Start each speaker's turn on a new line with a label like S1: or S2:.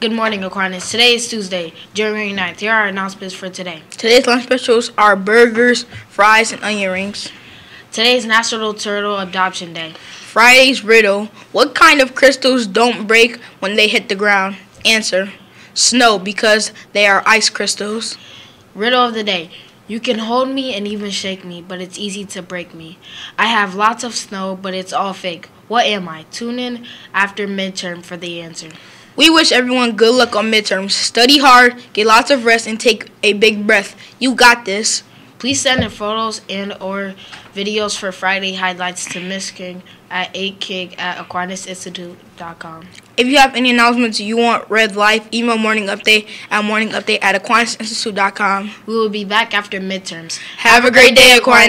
S1: Good morning, Aquinas. Today is Tuesday, January 9th. Here are our announcements for today.
S2: Today's lunch specials are burgers, fries, and onion rings.
S1: Today's National Turtle Adoption Day.
S2: Friday's riddle What kind of crystals don't break when they hit the ground? Answer Snow, because they are ice crystals.
S1: Riddle of the day. You can hold me and even shake me, but it's easy to break me. I have lots of snow, but it's all fake. What am I? Tune in after midterm for the answer.
S2: We wish everyone good luck on midterms. Study hard, get lots of rest, and take a big breath. You got this.
S1: Please send in photos and or videos for Friday highlights to Miss King at 8kig at AquinasInstitute.com.
S2: If you have any announcements you want read live, email Morning Update at morningupdate at AquinasInstitute.com.
S1: We will be back after midterms.
S2: Have a great day, Aquinas.